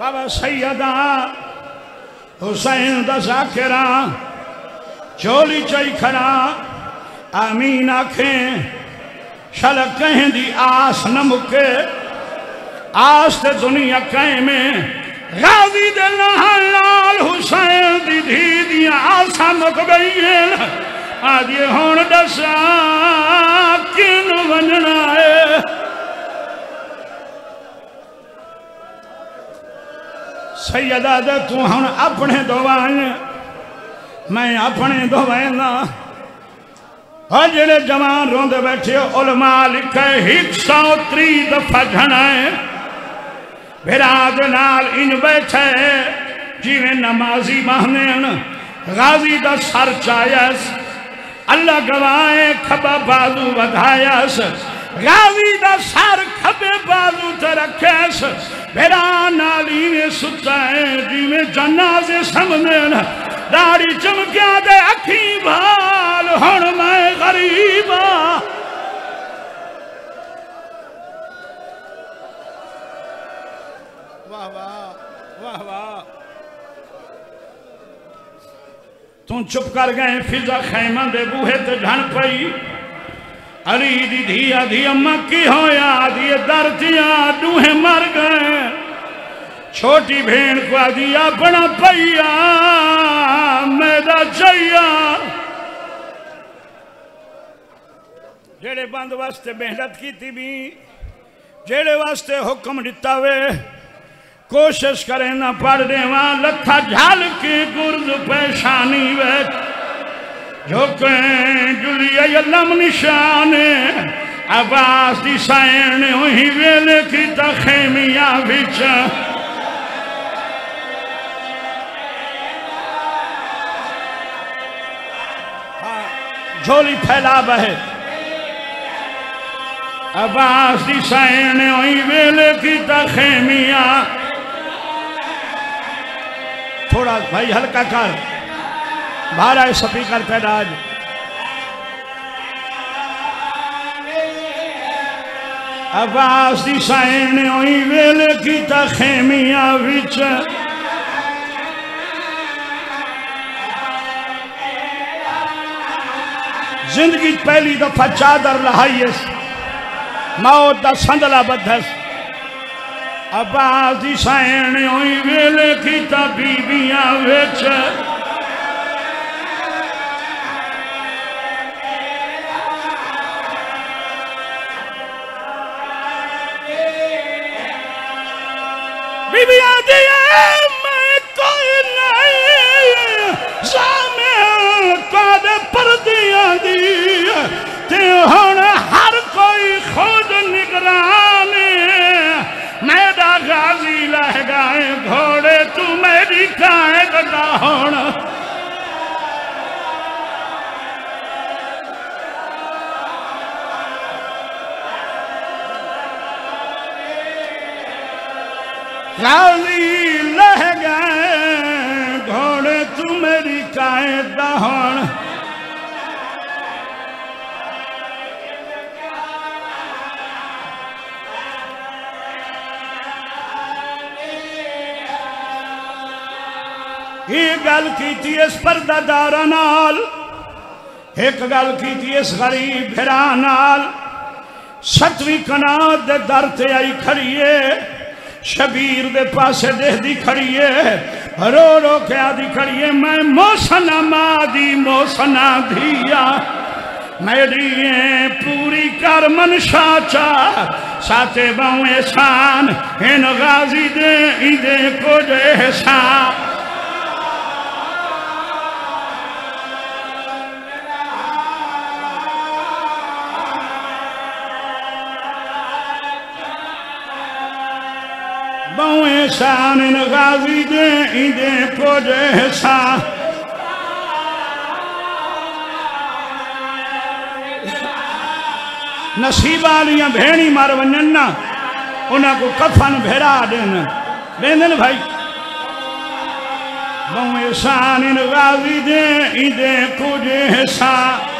بابا سیدہ، حسین دا ذاکرہ، چولی چائی کھڑا، آمین آنکھیں شلق کہیں دی آس نمکے آس تے دنیا کہیں میں غازی دے لال حسین دی دھی دیا آسا مک گئی ہیں آج یہ ہون ڈسا کن وننا ہے؟ سیدہ دے تو ہن اپنے دوائیں، میں اپنے دوائیں نا۔ اور جڑے جوان روندے بیٹھے علماء لکھے ہک سو تری دفع جھنائے بھراد نال ان بیٹھے جیویں نمازی مہنین غازی دا سر چایس اللہ گوائے کھبا بازو ودھایس غازی دا سر کھبے بازو تے رکھیس بھران نالی میں ستا ہے، جیویں جنازے سمنین داڑی چمکیا دے اکھی بھال ہن میں غریبا۔ واہ واہ واہ واہ۔ تم چپ کر گئے، فضا خیمہ دے بوہے تے جھن پئی۔ علی دی دھیا دھی اممہ کی ہویا دی درتیاں دوہے مر گئے چھوٹی بھین کو دیا بڑا پیا میرا چاہیا جیڑے بند واسطے محنت کی تھی بھی جیڑے واسطے حکم دیتا کوشش کریں نہ پڑھ دے وہاں لتھا جھال کی گرز پیشانی ویٹ جھوکیں جلی علم نشانے عباس دی سائن وہی ویلے کی تخیمیاں بچا جھولی پھیلا بہے۔ عباس دی سائن وہی ویلے کی تخیمیاں تھوڑا بھائی ہلکا کر۔ بھارا سپیکر پیدا آج۔ عباس دی سائن وہی ویلے کی تخیمیاں وچ۔ زندگی پہلی دفعہ چادر لہائیس موت دا سندلہ بدھس۔ عباس دی سائن ہوئی ویلے کی تا طبیبیاں ویچ بی بی آدھی ہے میں کوئی نہیں سامے قاد پردیاں دی تے ہون ہر کوئی خود نگرانے میرا غازی لہ گائے گھوڑے غازی لہ گائے گھوڑے تو میری قائد دا ہونا یہ گل کی تھی اس پردہ دارہ نال، ایک گل کی تھی اس غریب بھرا نال۔ ستوی کنات دے در تے آئی کھڑیے شبیر دے پاسے دے دی کھڑیے رو رو کے آدھی کھڑیے میں موسنا مادی موسنا دھیا میری پوری کر منشا چا ساتے باؤں احسان ان غازی دے ایدے کو دے احسان۔ باؤں احسان ان غازی دے ایدے کو دے احسان نصیب آلیاں بھینی مار ونجننا انہاں کو کفن بھیرا دینا بیندن بھائی بہو احسان ان غازی دے ایدے کچھ احسان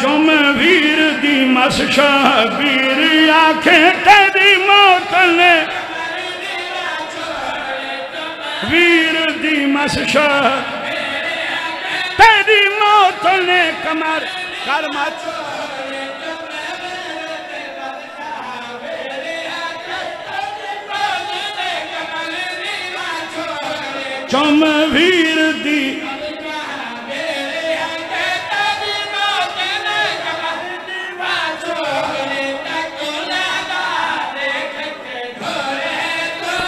چم ویر دی مسشا ویر آنکھیں تیری موت نے۔ ویر دی مسشا تیری موت نے۔ کمر کرمت چم ویر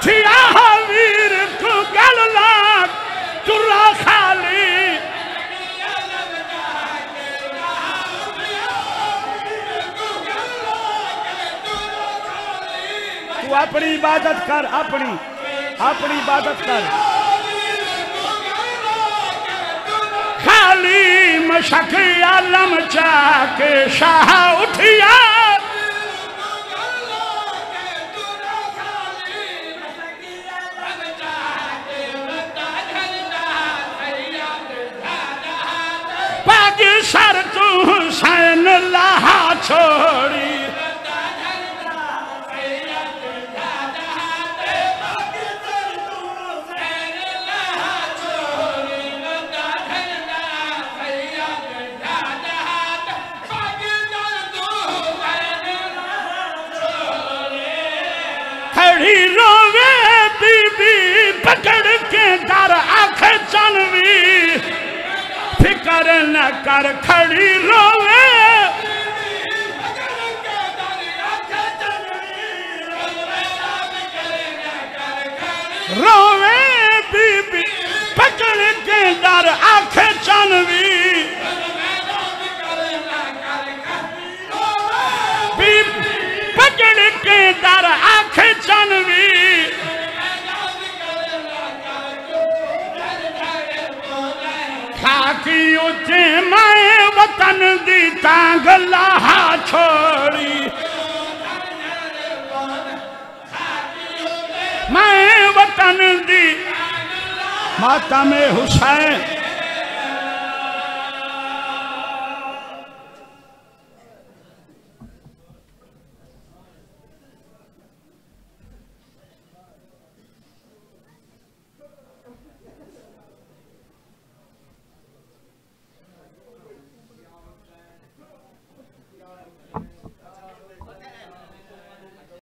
اٹھیا تو اپنی عبادت کر اپنی اپنی عبادت کر خالی مشک عالم چاکے شاہ اٹھیا پاگ سر تو حسین لہا فکر نہ کر کھڑی روے روے بی بی پکڑ کے در آنکھ تن وطن دی تانگ لاہا چھوڑی۔ میں وطن دی ماتم حسین۔